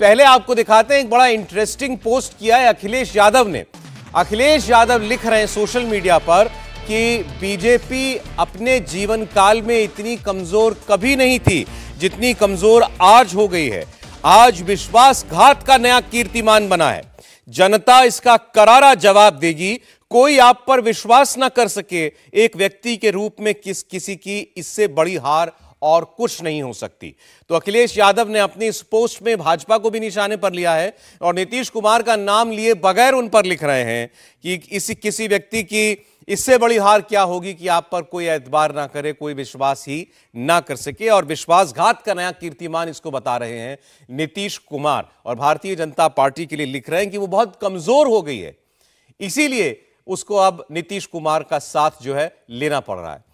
पहले आपको दिखाते हैं, एक बड़ा इंटरेस्टिंग पोस्ट किया है अखिलेश यादव ने। अखिलेश यादव लिख रहे हैं सोशल मीडिया पर कि बीजेपी अपने जीवन काल में इतनी कमज़ोर कभी नहीं थी, जितनी कमज़ोर आज हो गई है। आज विश्वासघात का नया कीर्तिमान बना है। जनता इसका करारा जवाब देगी। कोई आप पर विश्वास ना कर सके एक व्यक्ति के रूप में किस, किसी की इससे बड़ी हार और कुछ नहीं हो सकती। तो अखिलेश यादव ने अपनी इस पोस्ट में भाजपा को भी निशाने पर लिया है और नीतीश कुमार का नाम लिए बगैर उन पर लिख रहे हैं कि इसी किसी व्यक्ति की इससे बड़ी हार क्या होगी कि आप पर कोई एतबार ना करे, कोई विश्वास ही ना कर सके। और विश्वासघात का नया कीर्तिमान इसको बता रहे हैं नीतीश कुमार। और भारतीय जनता पार्टी के लिए लिख रहे हैं कि वो बहुत कमज़ोर हो गई है। इसीलिए उसको अब नीतीश कुमार का साथ जो है लेना पड़ रहा है।